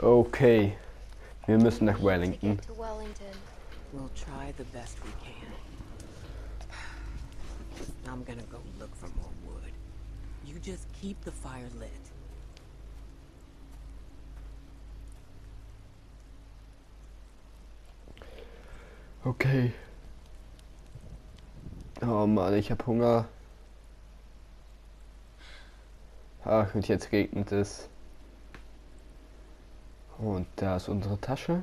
Okay. Wir müssen nach To Wellington. We'll try the best we can. I'm gonna go look for more wood. You just keep the fire lit. Okay. Oh Mann, ich hab Hunger. Ach, und jetzt regnet es. Und da ist unsere Tasche.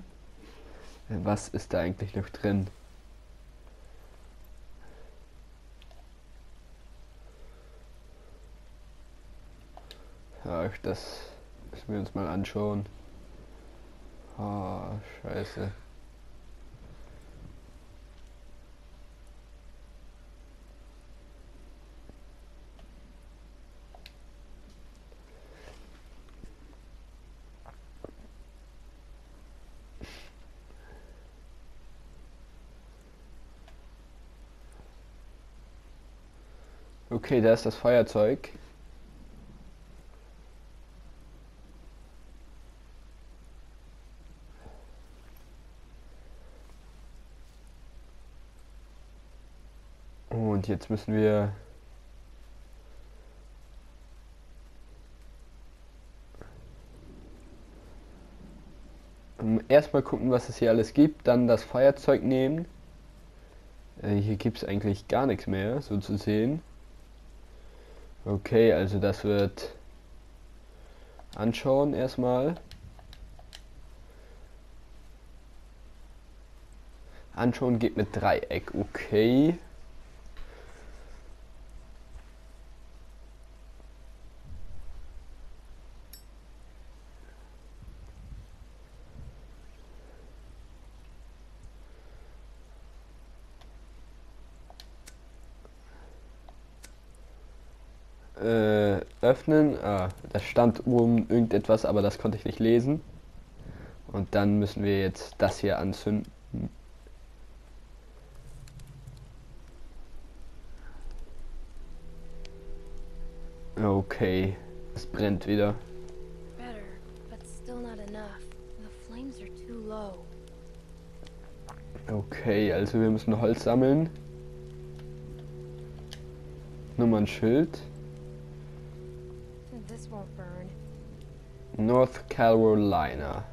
Was ist da eigentlich noch drin? Ach, das müssen wir uns mal anschauen. Ah, scheiße. Okay, da ist das Feuerzeug. Und jetzt müssen wir ähm, erstmal gucken, was es hier alles gibt, dann das Feuerzeug nehmen. Äh, hier gibt es eigentlich gar nichts mehr, so zu sehen. Okay, also das wird anschauen erstmal. Anschauen geht mit Dreieck, okay. Äh, öffnen. Ah, da stand oben irgendetwas, aber das konnte ich nicht lesen. Und dann müssen wir jetzt das hier anzünden. Okay, es brennt wieder. Better, but still not enough. The flames are too low. Okay, also wir müssen Holz sammeln. Nummernschild. This won't burn. North Carolina.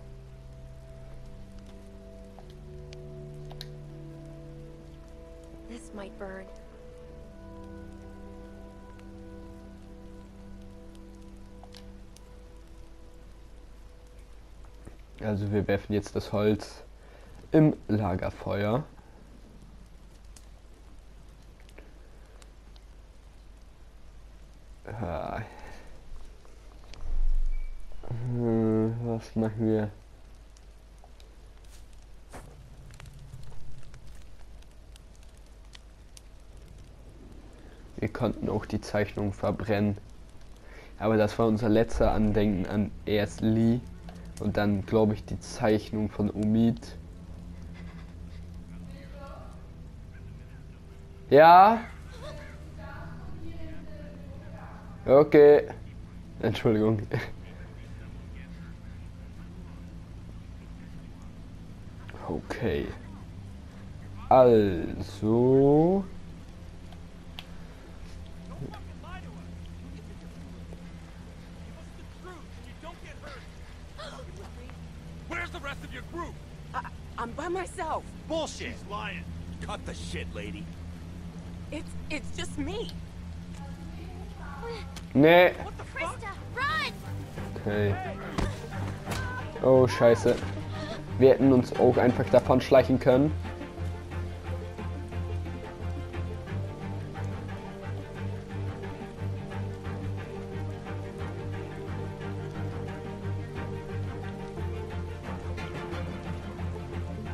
This might burn. Also wir werfen jetzt das Holz im Lagerfeuer. Machen wir? Wir konnten auch die Zeichnung verbrennen. Aber das war unser letzter Andenken an erst Lee. Und dann glaube ich die Zeichnung von Umid. Ja. Okay. Entschuldigung. Okay. Also. Where's the rest of your group? I, I'm by myself. Bullshit. She's lying. Cut the shit, lady. It's it's just me. Nee. What the fuck? Krista, run! Okay. Oh, scheiße. Wir hätten uns auch einfach davon schleichen können.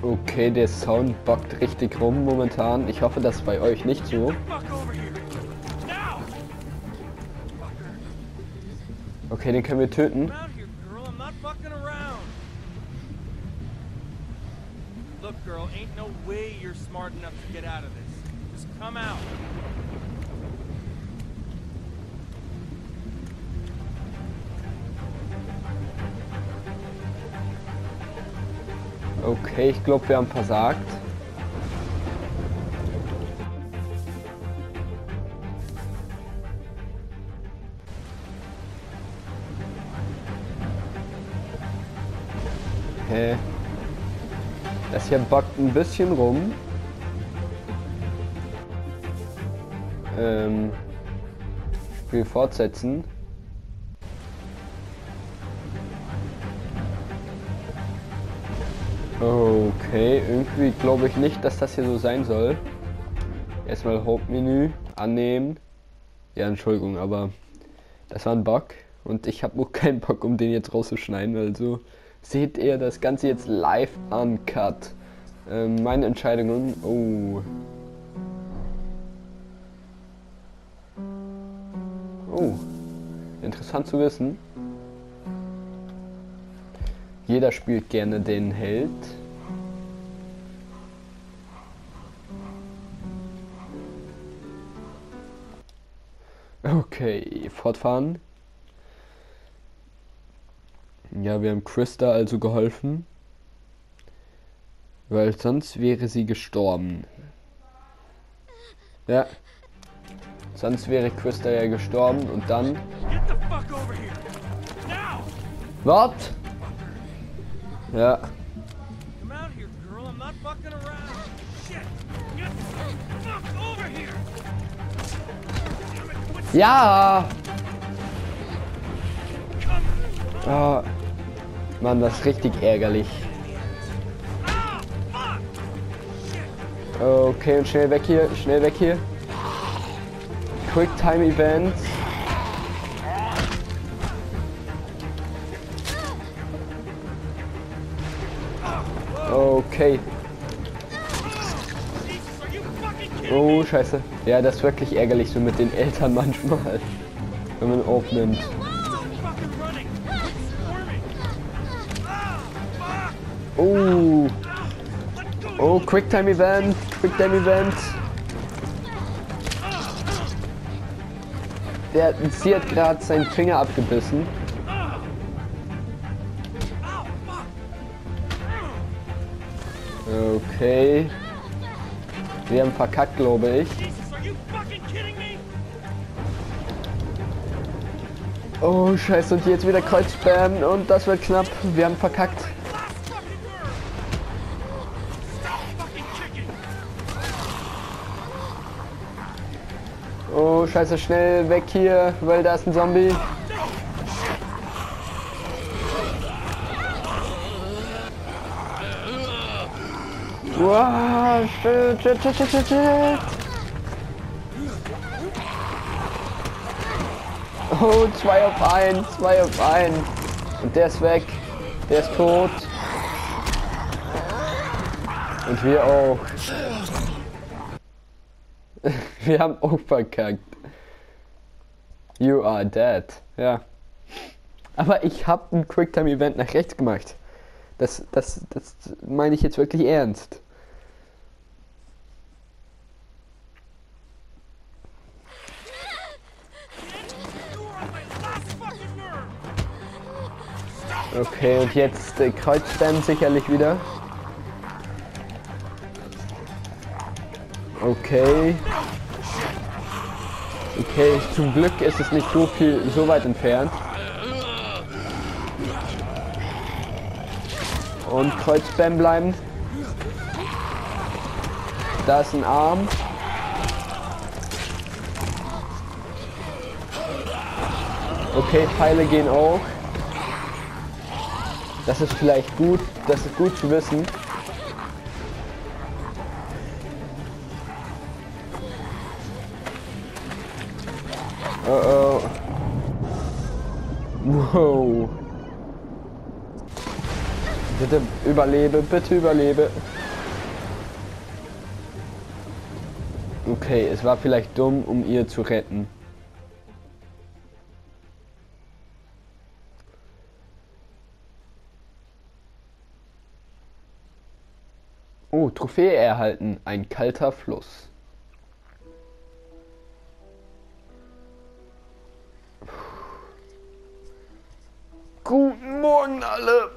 Okay, der Sound bockt richtig rum momentan. Ich hoffe, das bei euch nicht so. Okay, den können wir töten. Come out here, girl. I'm not fucking around. Look, girl, ain't no way you're smart enough to get out of this. Just come out. Okay, ich glaube, wir haben versagt. Hä? Das hier backt ein bisschen rum. Ähm, Spiel fortsetzen. Okay, irgendwie glaube ich nicht, dass das hier so sein soll. Erstmal Hauptmenü annehmen. Ja, Entschuldigung, aber das war ein Bug und ich habe auch keinen Bock, um den jetzt rauszuschneiden. Also seht ihr das Ganze jetzt live uncut. Ähm, meine Entscheidungen. Oh. Oh. Interessant zu wissen. Jeder spielt gerne den Held. Okay, fortfahren. Ja, wir haben Krista also geholfen. Weil sonst wäre sie gestorben. Ja. Sonst wäre Krista ja gestorben und dann. What? Ja. Ja! Oh. Mann, das ist richtig ärgerlich. Okay, und schnell weg hier, schnell weg hier. Quicktime Events. Okay. Oh, scheiße. Ja, das ist wirklich ärgerlich so mit den Eltern manchmal. Wenn man aufnimmt. Oh. Oh, Quicktime Event. Quicktime Event. Der, sie hat gerade seinen Finger abgebissen. Okay. Wir haben verkackt, glaube ich. Oh, scheiße. Und jetzt wieder Kreuzspam. Und das wird knapp. Wir haben verkackt. Scheiße. Schnell weg hier, weil da ist ein Zombie. Wow, shit, shit, shit, shit, shit. Oh, zwei auf ein, zwei auf ein. Und der ist weg. Der ist tot. Und wir auch. Wir haben auch verkackt. You are dead. Ja. Aber ich habe ein Quicktime-Event nach rechts gemacht. Das, das, das meine ich jetzt wirklich ernst. Okay, und jetzt äh, Kreuzspam sicherlich wieder. Okay. Okay, zum Glück ist es nicht so viel, so weit entfernt. Und Kreuzspam bleiben. Da ist ein Arm. Okay, Pfeile gehen auch. Das ist vielleicht gut, das ist gut zu wissen. Oh oh. Wow. Bitte überlebe, bitte überlebe. Okay, es war vielleicht dumm, um ihr zu retten. Oh, Trophäe erhalten. Ein kalter Fluss. Guten Morgen alle.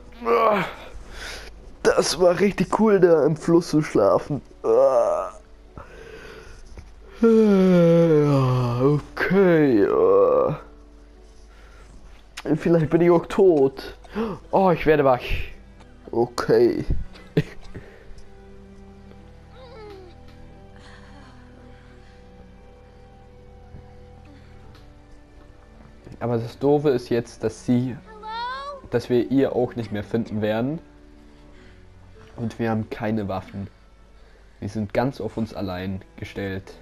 Das war richtig cool, da im Fluss zu schlafen. Okay. Vielleicht bin ich auch tot. Oh, ich werde wach. Okay. Aber das Doofe ist jetzt, dass sie? Dass wir ihr auch nicht mehr finden werden. Und wir haben keine Waffen. Wir sind ganz auf uns allein gestellt.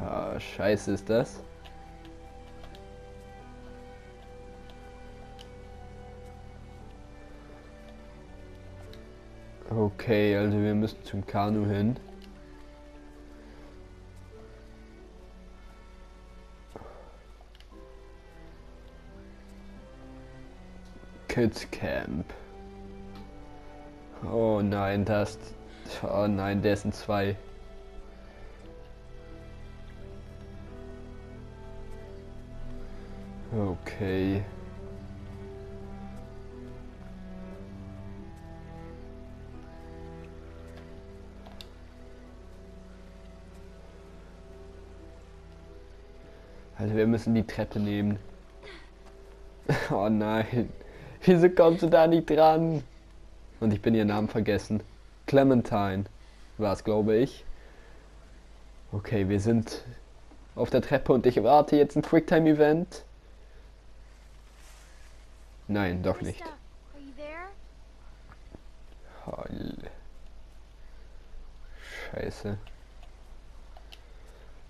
Ah, scheiße ist das. Okay, also wir müssen zum Kanu hin. Kids Camp. Oh nein, das. Oh nein, der sind zwei. Okay. Also wir müssen die Treppe nehmen. Oh nein. Wieso kommst du da nicht dran? Und ich bin ihren Namen vergessen. Clementine war es, glaube ich. Okay, wir sind auf der Treppe und ich erwarte jetzt ein Quicktime-Event. Nein, doch nicht. Scheiße.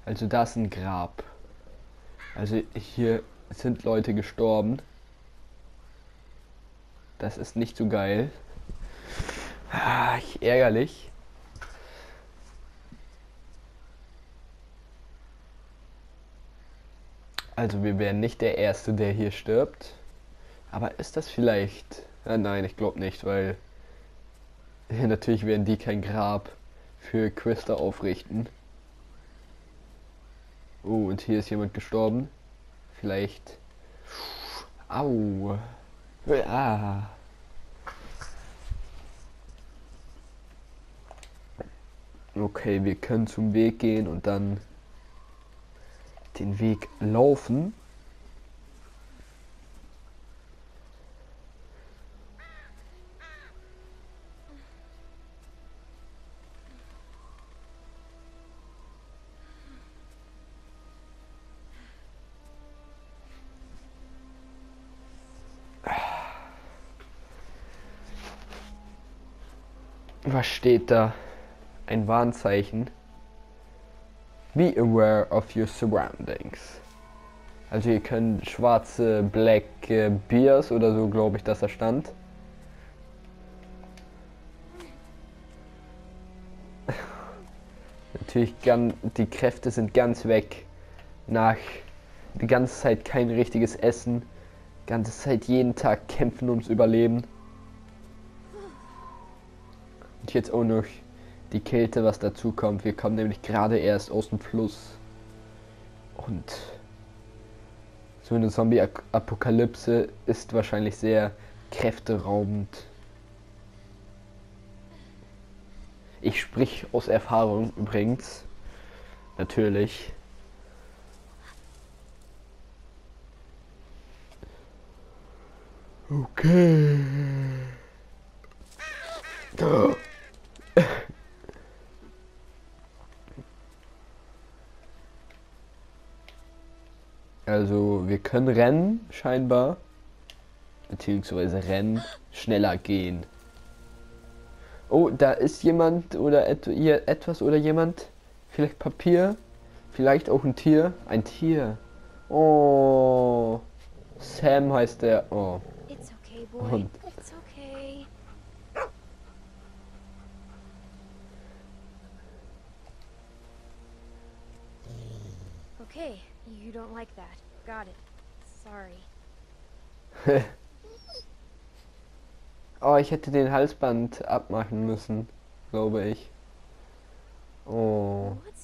Also da ist ein Grab. Also hier sind Leute gestorben. Das ist nicht so geil. Ah, ich- ärgerlich. Also wir wären nicht der Erste, der hier stirbt. Aber ist das vielleicht... Ah, nein, ich glaube nicht, weil... Natürlich werden die kein Grab für Christa aufrichten. Oh, und hier ist jemand gestorben. Vielleicht. Au. Ah. Okay, wir können zum Weg gehen und dann den Weg laufen. Steht da? Ein Warnzeichen. Be aware of your surroundings. Also ihr könnt schwarze Black Beers oder so, glaube ich, dass da stand. Natürlich, gan- die Kräfte sind ganz weg. Nach die ganze Zeit kein richtiges Essen. Ganze Zeit jeden Tag kämpfen ums Überleben. Und jetzt auch noch die Kälte, was dazu kommt. Wir kommen nämlich gerade erst aus dem Fluss. Und so eine Zombie-Apokalypse ist wahrscheinlich sehr kräfteraubend. Ich sprich aus Erfahrung übrigens. Natürlich. Okay. Also wir können rennen, scheinbar. Beziehungsweise rennen, schneller gehen. Oh, da ist jemand oder et hier etwas oder jemand. Vielleicht Papier. Vielleicht auch ein Tier. Ein Tier. Oh. Sam heißt der. Oh. Und- It's okay. Okay, you don't like that. Got it. Sorry. Oh, ich hätte den Halsband abmachen müssen, glaube ich. Oh. What's